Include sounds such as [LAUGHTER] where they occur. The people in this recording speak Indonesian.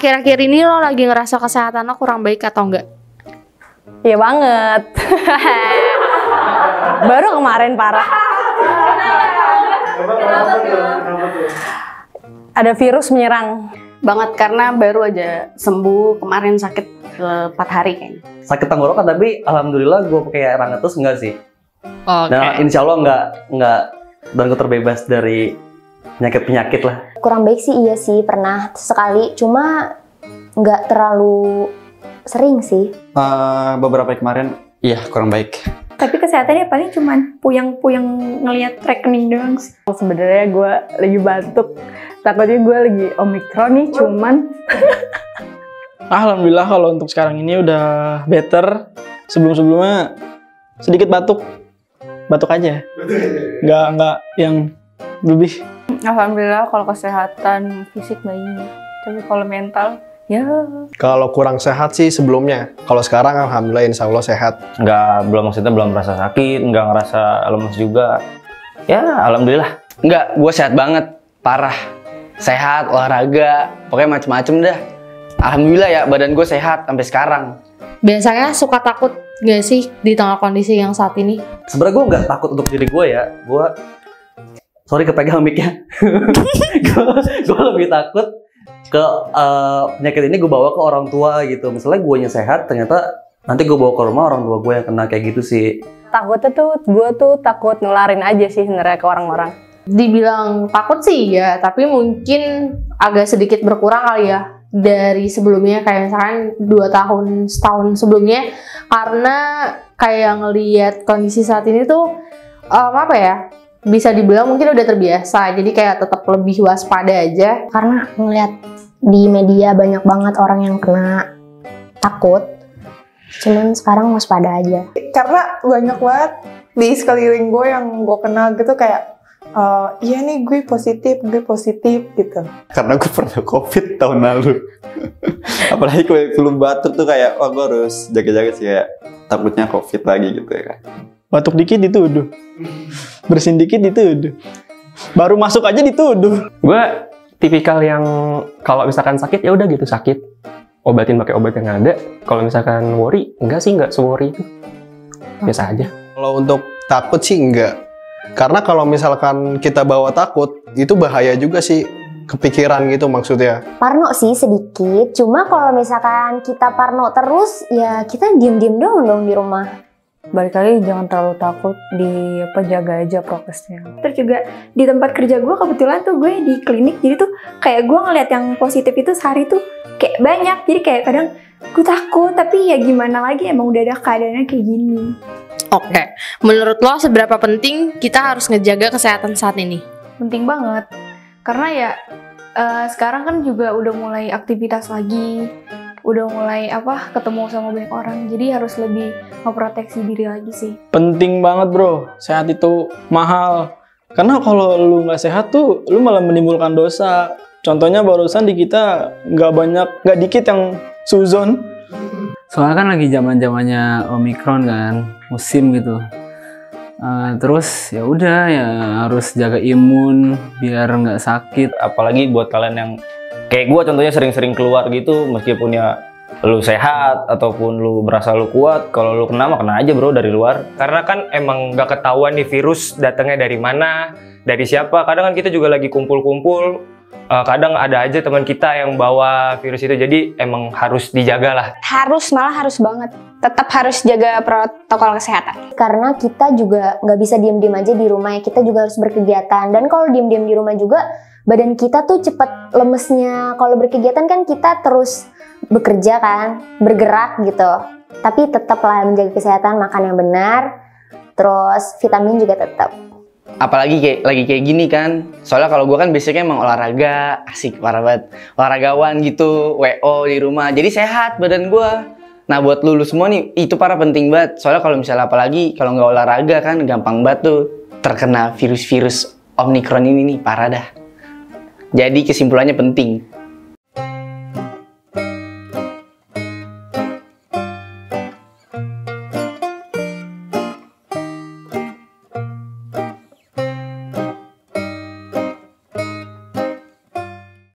akhir-akhir ini lo lagi ngerasa kesehatan lo kurang baik atau enggak? Iya banget. [LAUGHS] Baru kemarin parah. Ada virus menyerang. banget karena baru aja sembuh kemarin sakit eh, empat hari kayaknya. Sakit tenggorokan tapi alhamdulillah gue pakai air hangat terus enggak sih. Oke. Nah, insya Allah enggak enggak dan gue terbebas dari penyakit-penyakit lah. Kurang baik sih iya sih pernah sekali, cuma nggak terlalu sering sih. Eh, beberapa hari kemarin, iya kurang baik. Tapi kesehatannya paling cuman puyang-puyang ngelihat rekening doang sih. Sebenarnya gue lagi batuk. Takutnya gue lagi omikron nih, cuman [LAUGHS] Alhamdulillah kalau untuk sekarang ini udah better. Sebelum-sebelumnya sedikit batuk. Batuk aja. Nggak, nggak yang lebih. Alhamdulillah kalau kesehatan fisik baik. Tapi kalau mental ya Kalau kurang sehat sih sebelumnya. Kalau sekarang alhamdulillah insya Allah sehat. nggak belum maksudnya belum merasa sakit nggak ngerasa lemes juga ya alhamdulillah nggak gue sehat banget parah sehat olahraga pokoknya macem-macem dah alhamdulillah ya badan gue sehat sampai sekarang Biasanya suka takut gak sih di tengah kondisi yang saat ini? Sebenarnya gue nggak takut untuk diri gue ya. Gue sorry kepegang mic-nya. [LAUGHS] gue lebih takut ke eh, penyakit ini gue bawa ke orang tua gitu. Misalnya gue sehat, ternyata nanti gue bawa ke rumah orang tua gue yang kena kayak gitu sih. takutnya tuh gue tuh takut nularin aja sih sebenarnya ke orang-orang. Dibilang takut sih ya, tapi mungkin agak sedikit berkurang kali ya dari sebelumnya kayak misalkan dua tahun setahun sebelumnya karena kayak ngelihat kondisi saat ini tuh em, apa ya bisa dibilang mungkin udah terbiasa jadi kayak tetap lebih waspada aja Karena ngeliat di media banyak banget orang yang kena takut. Cuman sekarang waspada aja. karena banyak banget di sekeliling gue yang gue kenal gitu kayak eh, iya nih gue positif gue positif gitu Karena gue pernah covid tahun lalu. [LAUGHS] Apalagi kalau belum batuk tuh kayak, wah gue harus jaga-jaga sih kayak takutnya covid lagi gitu ya kan. Batuk dikit dituduh. Bersin dikit dituduh. Baru masuk aja dituduh. gue tipikal yang kalau misalkan sakit ya udah gitu sakit obatin pakai obat yang ada kalau misalkan worry enggak sih enggak se-worry itu biasa aja Kalau untuk takut sih enggak. Karena kalau misalkan kita bawa takut, itu bahaya juga sih kepikiran gitu maksudnya. Parno sih sedikit, cuma kalau misalkan kita parno terus, ya kita diem-diem doang dong di rumah. Balik lagi jangan terlalu takut di apa jaga aja prokesnya. Terus juga di tempat kerja gue kebetulan tuh gue di klinik jadi tuh kayak gue ngeliat yang positif itu sehari tuh kayak banyak jadi kayak kadang gue takut tapi ya gimana lagi emang udah ada keadaannya kayak gini. oke menurut lo seberapa penting kita harus ngejaga kesehatan saat ini penting banget karena ya eh, sekarang kan juga udah mulai aktivitas lagi udah mulai apa ketemu sama banyak orang jadi harus lebih memproteksi diri lagi sih Penting banget bro. Sehat itu mahal. Karena kalau lu nggak sehat tuh, lu malah menimbulkan dosa. Contohnya barusan di kita nggak banyak, nggak dikit yang suzon. Soalnya kan lagi zaman zamannya omikron kan, musim gitu. Eh, terus ya udah ya harus jaga imun biar nggak sakit. apalagi buat kalian yang kayak gue contohnya sering-sering keluar gitu meskipun ya lu sehat ataupun lu berasa lu kuat kalau lu kena mah kena aja bro dari luar Karena kan emang gak ketahuan nih virus datangnya dari mana, dari siapa. Kadang kan kita juga lagi kumpul-kumpul, eh, kadang ada aja teman kita yang bawa virus itu. Jadi emang harus dijaga lah. harus malah harus banget tetap harus jaga protokol kesehatan Karena kita juga nggak bisa diem-diem aja di rumah ya, kita juga harus berkegiatan. Dan kalau diem-diem di rumah juga, badan kita tuh cepet lemesnya. Kalau berkegiatan kan kita terus bekerja kan, bergerak gitu. Tapi tetaplah menjaga kesehatan, makan yang benar, terus vitamin juga tetap. apalagi kayak lagi kayak gini kan soalnya kalau gue kan biasanya emang olahraga asik parah banget olahragawan gitu wo di rumah jadi sehat badan gue nah buat lulu semua nih itu para penting banget soalnya kalau misalnya apalagi kalau nggak olahraga kan gampang banget tuh terkena virus-virus omikron ini nih parah dah jadi kesimpulannya penting